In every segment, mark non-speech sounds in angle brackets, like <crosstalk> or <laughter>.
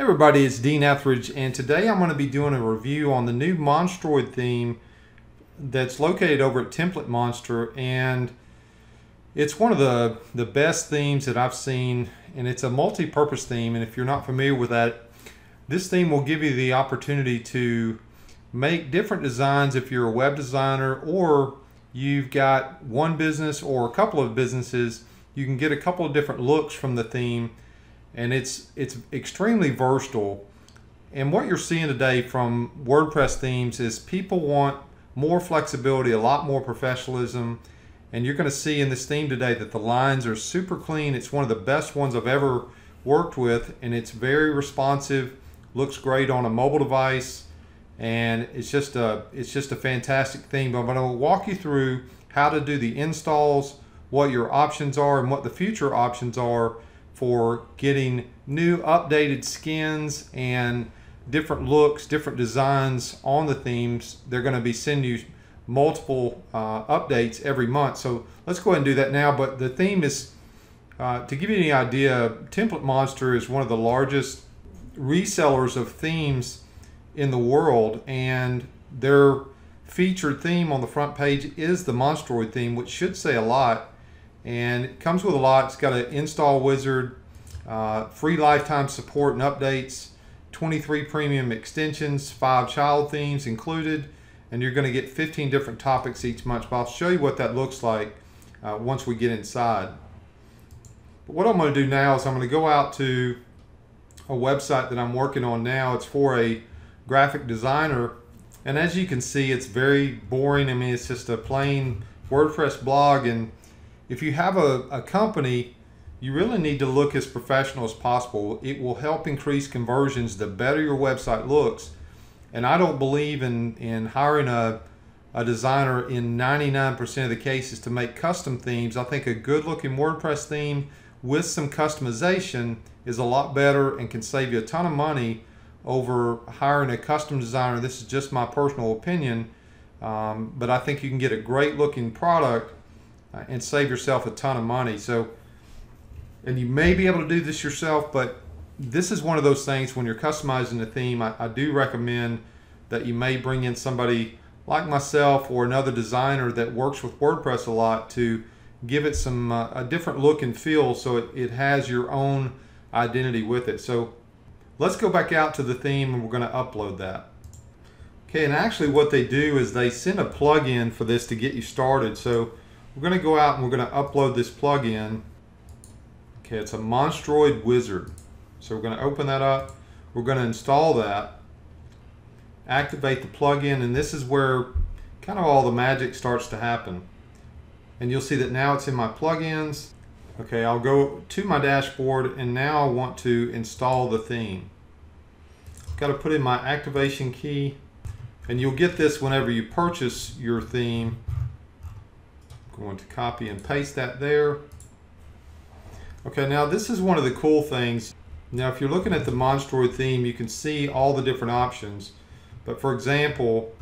Hey everybody, it's Dean Etheridge, and today I'm going to be doing a review on the new Monstroid theme that's located over at Template Monster, and it's one of the, the best themes that I've seen, and it's a multi-purpose theme, and if you're not familiar with that, this theme will give you the opportunity to make different designs if you're a web designer or you've got one business or a couple of businesses, you can get a couple of different looks from the theme and it's it's extremely versatile. And what you're seeing today from WordPress themes is people want more flexibility, a lot more professionalism, and you're going to see in this theme today that the lines are super clean. It's one of the best ones I've ever worked with, and it's very responsive. Looks great on a mobile device, and it's just a it's just a fantastic theme. But I'm going to walk you through how to do the installs, what your options are, and what the future options are for getting new updated skins and different looks, different designs on the themes. They're going to be sending you multiple uh, updates every month. So let's go ahead and do that now. But the theme is, uh, to give you any idea, Template Monster is one of the largest resellers of themes in the world. And their featured theme on the front page is the Monstroid theme, which should say a lot and it comes with a lot. It's got an install wizard, uh, free lifetime support and updates, 23 premium extensions, five child themes included, and you're going to get 15 different topics each month. But I'll show you what that looks like uh, once we get inside. But what I'm going to do now is I'm going to go out to a website that I'm working on now. It's for a graphic designer, and as you can see, it's very boring. I mean, it's just a plain WordPress blog and if you have a, a company, you really need to look as professional as possible. It will help increase conversions the better your website looks. And I don't believe in, in hiring a, a designer in 99% of the cases to make custom themes. I think a good looking WordPress theme with some customization is a lot better and can save you a ton of money over hiring a custom designer. This is just my personal opinion, um, but I think you can get a great looking product uh, and save yourself a ton of money. So, and you may be able to do this yourself, but this is one of those things when you're customizing a theme, I, I do recommend that you may bring in somebody like myself or another designer that works with WordPress a lot to give it some uh, a different look and feel so it, it has your own identity with it. So let's go back out to the theme and we're going to upload that. Okay, and actually what they do is they send a plugin for this to get you started. So we're going to go out and we're going to upload this plugin. Okay, it's a Monstroid Wizard. So we're going to open that up. We're going to install that. Activate the plugin, and this is where kind of all the magic starts to happen. And you'll see that now it's in my plugins. Okay, I'll go to my dashboard, and now I want to install the theme. Got to put in my activation key, and you'll get this whenever you purchase your theme going to copy and paste that there. Okay, now this is one of the cool things. Now, if you're looking at the Monstroid theme, you can see all the different options. But for example,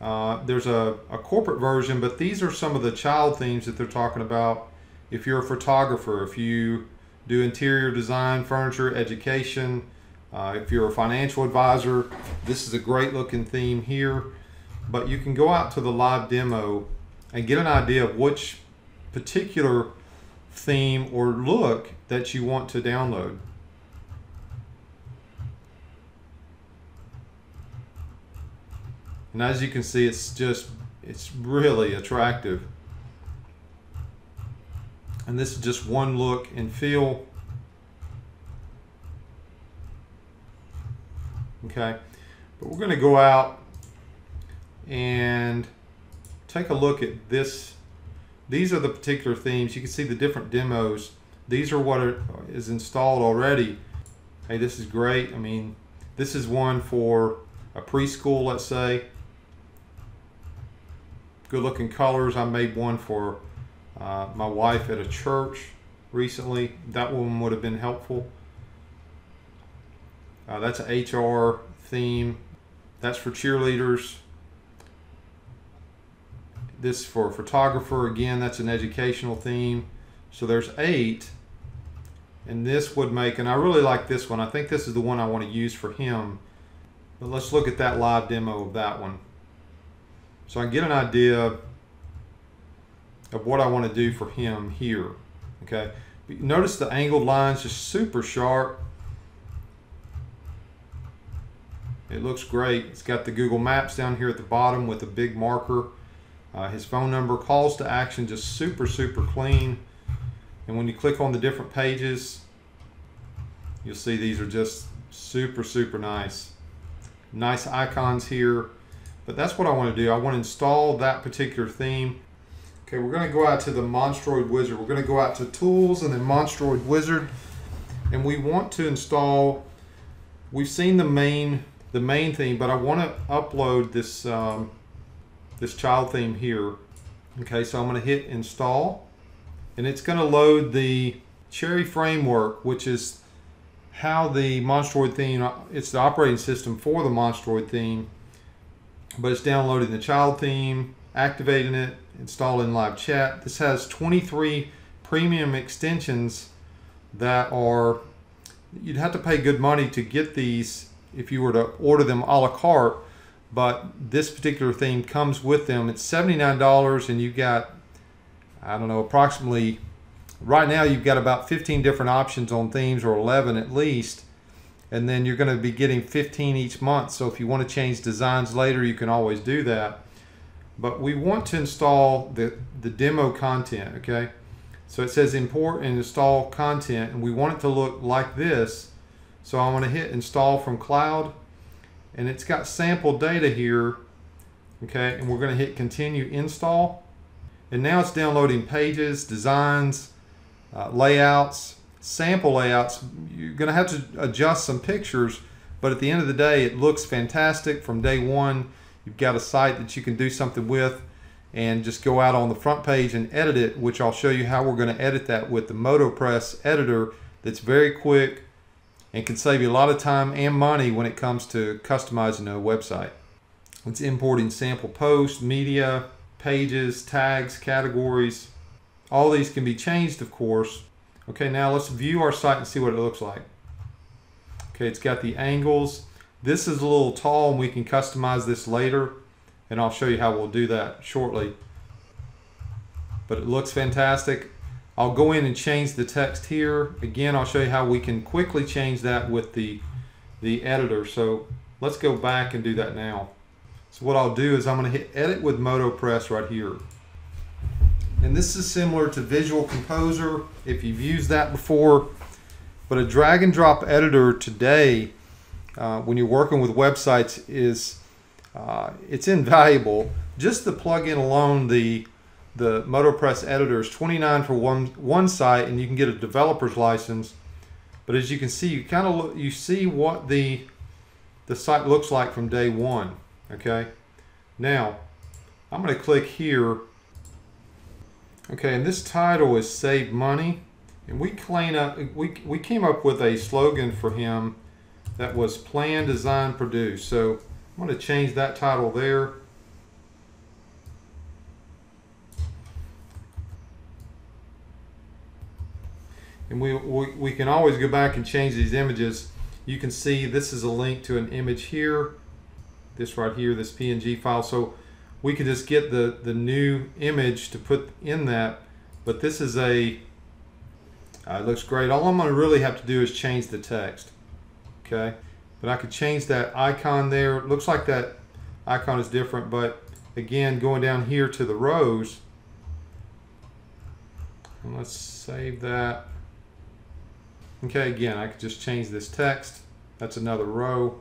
uh, there's a, a corporate version, but these are some of the child themes that they're talking about. If you're a photographer, if you do interior design, furniture, education, uh, if you're a financial advisor, this is a great looking theme here. But you can go out to the live demo and get an idea of which particular theme or look that you want to download. And as you can see, it's just, it's really attractive. And this is just one look and feel. Okay, but we're going to go out and take a look at this. These are the particular themes. You can see the different demos. These are what are, is installed already. Hey, this is great. I mean, this is one for a preschool, let's say. Good looking colors. I made one for uh, my wife at a church recently. That one would have been helpful. Uh, that's an HR theme. That's for cheerleaders this for photographer again that's an educational theme so there's eight And this would make, and I really like this one. I think this is the one I want to use for him. But let's look at that live demo of that one. So I get an idea of what I want to do for him here. Okay. Notice the angled lines just super sharp. It looks great. It's got the Google Maps down here at the bottom with a big marker. Uh, his phone number, calls to action, just super, super clean. And when you click on the different pages, you'll see these are just super, super nice. Nice icons here. But that's what I want to do. I want to install that particular theme. Okay, we're going to go out to the Monstroid Wizard. We're going to go out to Tools and then Monstroid Wizard. And we want to install, we've seen the main the main theme, but I want to upload this um, this child theme here. Okay, so I'm going to hit install and it's going to load the Cherry framework, which is how the Monstroid theme, it's the operating system for the Monstroid theme, but it's downloading the child theme, activating it, installing live chat. This has 23 premium extensions that are, you'd have to pay good money to get these if you were to order them a la carte, but this particular theme comes with them. It's $79 and you got, I don't know, approximately, right now you've got about 15 different options on themes or 11 at least. And then you're going to be getting 15 each month. So if you want to change designs later, you can always do that. But we want to install the, the demo content, okay? So it says import and install content, and we want it to look like this so I'm going to hit install from cloud and it's got sample data here. Okay, and we're going to hit continue install. And now it's downloading pages, designs, uh, layouts, sample layouts. You're going to have to adjust some pictures, but at the end of the day, it looks fantastic from day one. You've got a site that you can do something with and just go out on the front page and edit it, which I'll show you how we're going to edit that with the MotoPress editor that's very quick, and can save you a lot of time and money when it comes to customizing a website. It's importing sample posts, media, pages, tags, categories. All these can be changed, of course. Okay, now let's view our site and see what it looks like. Okay, it's got the angles. This is a little tall and we can customize this later and I'll show you how we'll do that shortly. But it looks fantastic. I'll go in and change the text here. Again, I'll show you how we can quickly change that with the, the editor. So let's go back and do that now. So what I'll do is I'm going to hit edit with MotoPress right here. And this is similar to Visual Composer if you've used that before. But a drag and drop editor today, uh, when you're working with websites, is uh, it's invaluable. Just the plugin alone, the the MotoPress editor is 29 for one one site, and you can get a developer's license. But as you can see, you kind of look, you see what the the site looks like from day one. Okay. Now, I'm going to click here. Okay, and this title is Save Money. And we clean up we we came up with a slogan for him that was plan, design, produce. So I'm going to change that title there. And we, we, we can always go back and change these images. You can see this is a link to an image here, this right here, this PNG file. So we can just get the, the new image to put in that, but this is a, uh, it looks great. All I'm gonna really have to do is change the text, okay? But I could change that icon there. It looks like that icon is different, but again, going down here to the rows, let's save that. Okay, again, I could just change this text. That's another row.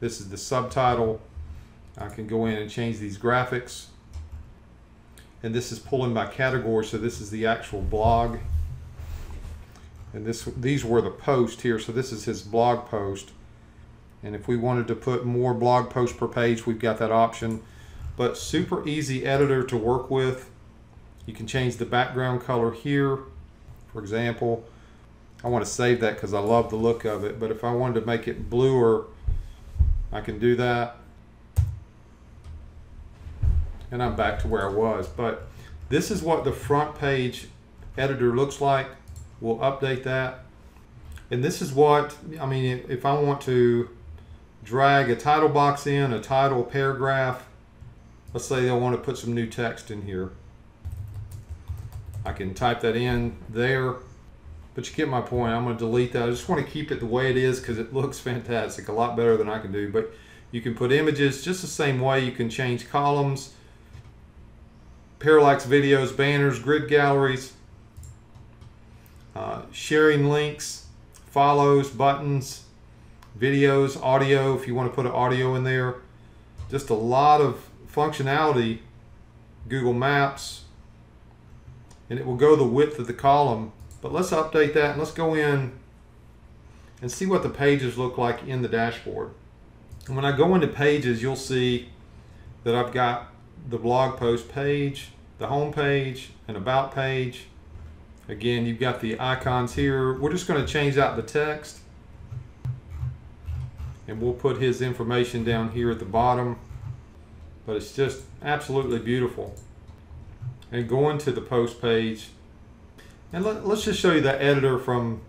This is the subtitle. I can go in and change these graphics. And this is pulling by category, so this is the actual blog. And this these were the posts here, so this is his blog post. And if we wanted to put more blog posts per page, we've got that option. But super easy editor to work with. You can change the background color here, for example. I want to save that because I love the look of it. But if I wanted to make it bluer, I can do that. And I'm back to where I was. But this is what the front page editor looks like. We'll update that. And this is what, I mean, if I want to drag a title box in, a title paragraph, let's say I want to put some new text in here. I can type that in there, but you get my point. I'm going to delete that. I just want to keep it the way it is because it looks fantastic, a lot better than I can do. But you can put images just the same way. You can change columns, parallax videos, banners, grid galleries, uh, sharing links, follows, buttons, videos, audio, if you want to put an audio in there. Just a lot of functionality. Google Maps, and it will go the width of the column. But let's update that and let's go in and see what the pages look like in the dashboard. And when I go into pages, you'll see that I've got the blog post page, the home page, an about page. Again, you've got the icons here. We're just going to change out the text. And we'll put his information down here at the bottom. But it's just absolutely beautiful and going to the post page and let, us just show you the editor from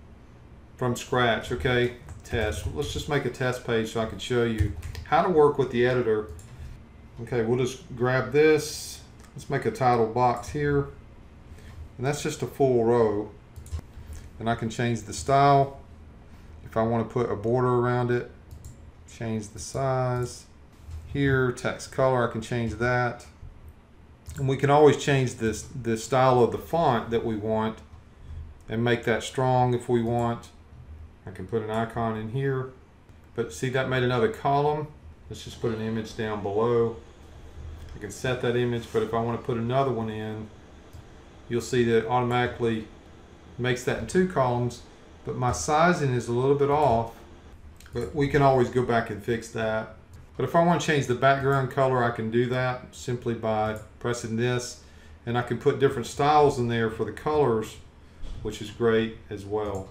from scratch okay? Test. Let's just make a test page so I can show you how to work with the editor. Okay we'll just grab this. Let's make a title box here. And that's just a full row. And I can change the style. If I want to put a border around it change the size. Here text color I can change that. And we can always change this the style of the font that we want and make that strong if we want. I can put an icon in here. But see that made another column. Let's just put an image down below. I can set that image, but if I want to put another one in, you'll see that it automatically makes that in two columns, but my sizing is a little bit off. But we can always go back and fix that. But if I want to change the background color, I can do that simply by pressing this. And I can put different styles in there for the colors, which is great as well.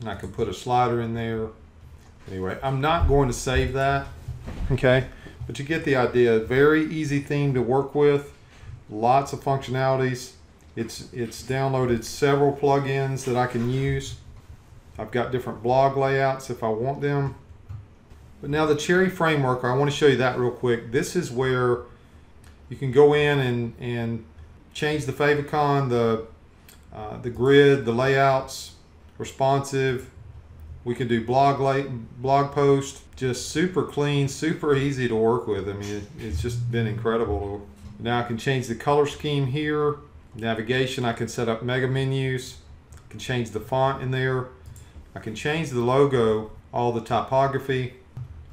And I can put a slider in there. Anyway, I'm not going to save that, okay? But you get the idea. Very easy theme to work with. Lots of functionalities. It's, it's downloaded several plugins that I can use. I've got different blog layouts if I want them. But now the Cherry framework, I want to show you that real quick. This is where you can go in and, and change the favicon, the, uh, the grid, the layouts, responsive. We can do blog lay, blog post, just super clean, super easy to work with. I mean, it, it's just been incredible. Now I can change the color scheme here. Navigation, I can set up mega menus. I can change the font in there. I can change the logo, all the typography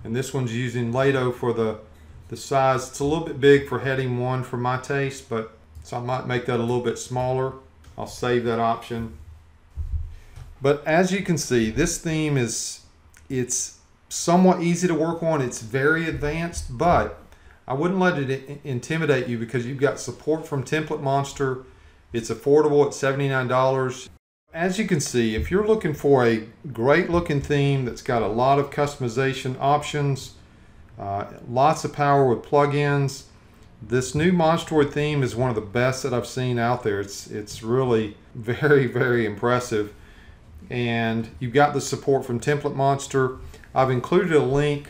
and this one's using Lato for the the size. It's a little bit big for heading one for my taste, but so I might make that a little bit smaller. I'll save that option. But as you can see, this theme is it's somewhat easy to work on. It's very advanced, but I wouldn't let it intimidate you because you've got support from Template Monster. It's affordable at $79. As you can see, if you're looking for a great looking theme that's got a lot of customization options, uh, lots of power with plugins, this new Monstroid theme is one of the best that I've seen out there. It's, it's really <laughs> very, very impressive. And you've got the support from Template Monster. I've included a link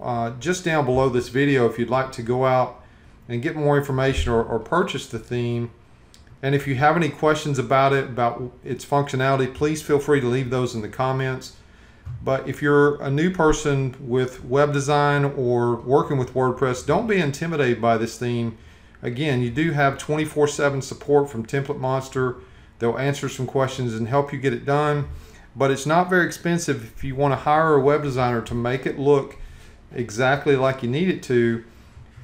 uh, just down below this video if you'd like to go out and get more information or, or purchase the theme. And if you have any questions about it, about its functionality, please feel free to leave those in the comments. But if you're a new person with web design or working with WordPress, don't be intimidated by this theme. Again, you do have 24-7 support from Template Monster. They'll answer some questions and help you get it done. But it's not very expensive if you want to hire a web designer to make it look exactly like you need it to.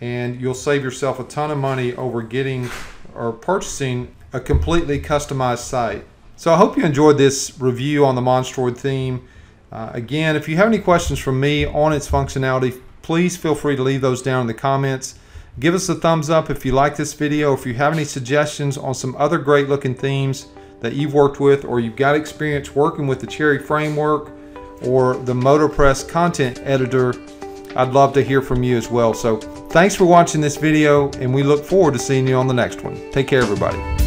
And you'll save yourself a ton of money over getting or purchasing a completely customized site. So I hope you enjoyed this review on the Monstroid theme. Uh, again, if you have any questions from me on its functionality, please feel free to leave those down in the comments. Give us a thumbs up if you like this video. If you have any suggestions on some other great looking themes that you've worked with or you've got experience working with the Cherry framework or the MotoPress content editor, I'd love to hear from you as well. So Thanks for watching this video, and we look forward to seeing you on the next one. Take care, everybody.